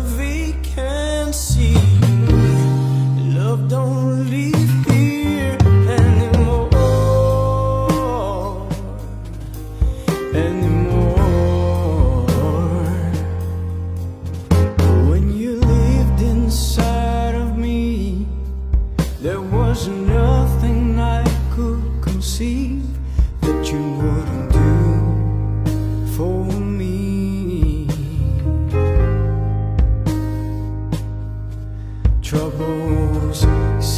vacancy Love don't here anymore Anymore. When you lived inside of me There was nothing I could conceive That you were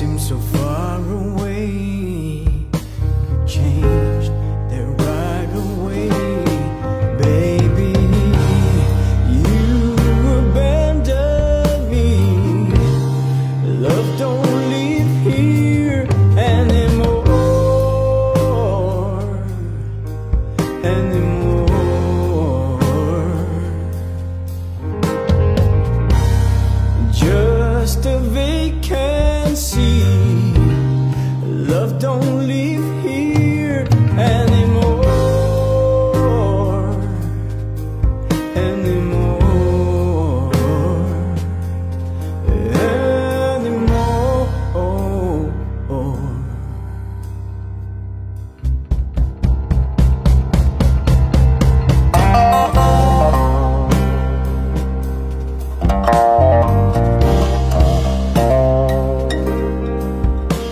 seems so far don't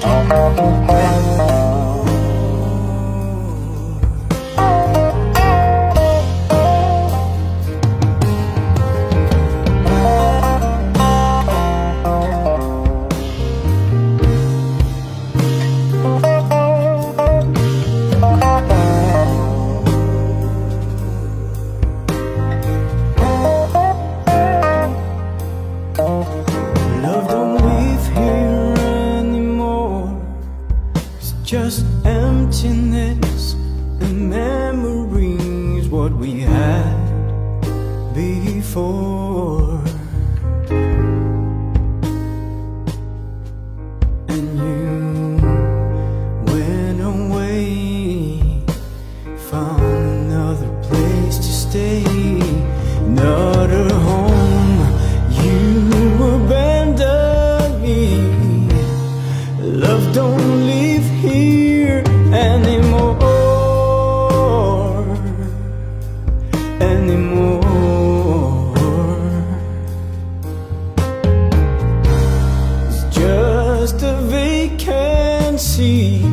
小心。